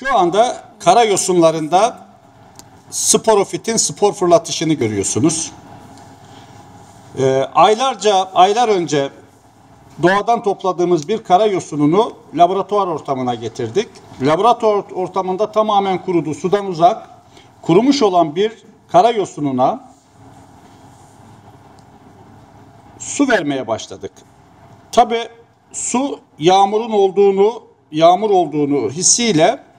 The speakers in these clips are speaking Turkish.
Şu anda karayosunlarında sporofitin spor fırlatışını görüyorsunuz. Ee, aylarca, aylar önce doğadan topladığımız bir karayosununu laboratuvar ortamına getirdik. Laboratuvar ortamında tamamen kurudu, sudan uzak. Kurumuş olan bir karayosununa su vermeye başladık. Tabi su yağmurun olduğunu, yağmur olduğunu hissiyle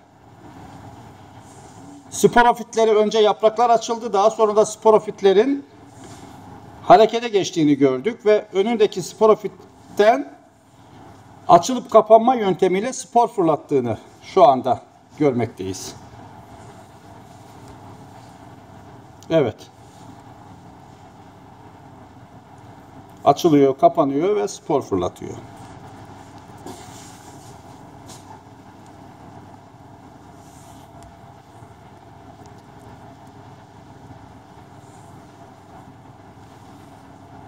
sporofitleri önce yapraklar açıldı. Daha sonra da sporofitlerin harekete geçtiğini gördük ve önündeki sporofitten açılıp kapanma yöntemiyle spor fırlattığını şu anda görmekteyiz. Evet. Açılıyor, kapanıyor ve spor fırlatıyor.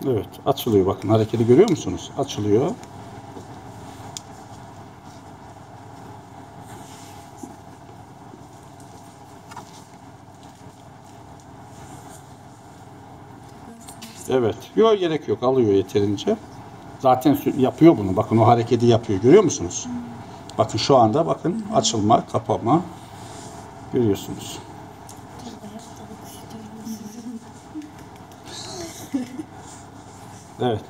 Evet, açılıyor bakın hareketi görüyor musunuz? Açılıyor. Evet. Yok gerek yok. Alıyor yeterince. Zaten yapıyor bunu. Bakın o hareketi yapıyor. Görüyor musunuz? Bakın şu anda bakın açılma, kapama. Görüyorsunuz. Evet.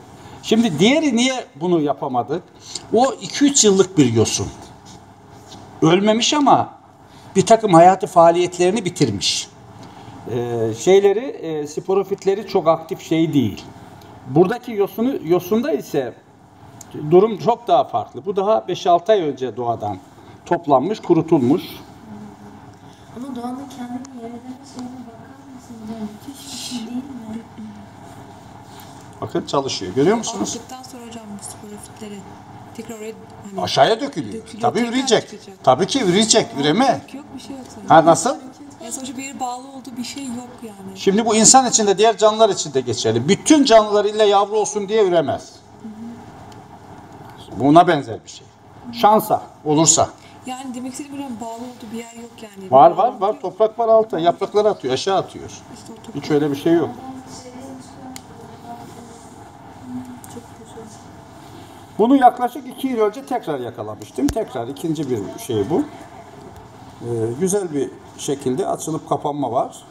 Şimdi diğeri niye bunu yapamadık? O 2-3 yıllık bir yosun. Ölmemiş ama bir takım hayati faaliyetlerini bitirmiş. Ee, şeyleri, e, sporofitleri çok aktif şey değil. Buradaki yosunu, yosunda ise durum çok daha farklı. Bu daha 5-6 ay önce doğadan toplanmış, kurutulmuş. Ama doğanın kendini yer edeme şeyine bakar mısın? Ya müthiş bir şey değil mi? Bakın çalışıyor. Görüyor musunuz? Aldıktan sonra hocam bu sporofitleri tekrar hani Aşağıya dökülüyor. Dökülüyor, Tabii üreyecek. çıkacak. Tabii ki üreyecek. Üreme. yok, yok bir şey yok sanırım. Ha nasıl? Ya sonuçta bir yere bağlı olduğu bir şey yok yani. Şimdi bu insan için de diğer canlılar için de geçerli. Bütün canlılar ille yavru olsun diye üremez. Buna benzer bir şey. Şansa olursa. Yani demek istediğim hocam bağlı olduğu bir yer yok yani. Var var var. Toprak var altta. Yaprakları atıyor. Aşağı atıyor. İşte Hiç öyle bir şey yok. Bunu yaklaşık iki yıl önce tekrar yakalamıştım. Tekrar ikinci bir şey bu. Ee, güzel bir şekilde açılıp kapanma var.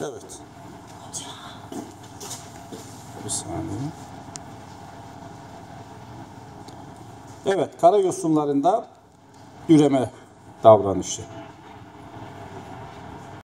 Evet. Bir saniye. Evet, kara yosunlarında üreme davranışı.